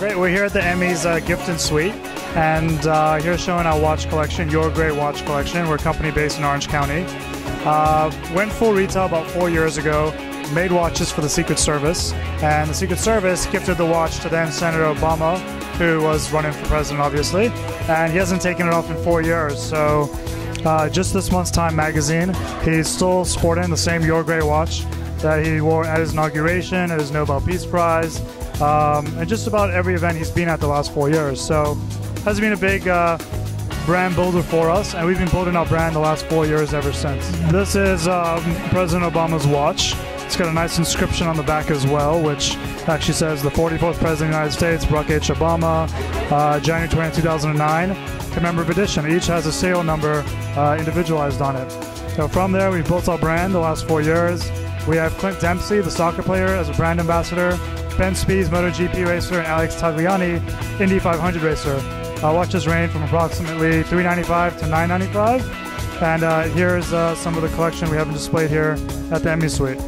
we're here at the Emmys uh, Gift and Suite, and uh, here showing our watch collection, Jorg Gray Watch Collection. We're a company based in Orange County. Uh, went full retail about four years ago, made watches for the Secret Service, and the Secret Service gifted the watch to then Senator Obama, who was running for president, obviously, and he hasn't taken it off in four years. So, uh, just this month's Time magazine, he's still sporting the same Jorg Gray watch that he wore at his inauguration, at his Nobel Peace Prize, um, and just about every event he's been at the last four years. So, has been a big uh, brand builder for us, and we've been building our brand the last four years ever since. This is um, President Obama's watch. It's got a nice inscription on the back as well, which actually says the 44th President of the United States, Barack H. Obama, uh, January 20, 2009, commemorative edition. Each has a serial number uh, individualized on it. So from there, we've built our brand the last four years. We have Clint Dempsey, the soccer player, as a brand ambassador. Ben Spies, MotoGP racer, and Alex Tagliani, Indy 500 racer. Our watches range from approximately 395 to 995 and uh, here's uh, some of the collection we have displayed here at the Emmy Suite.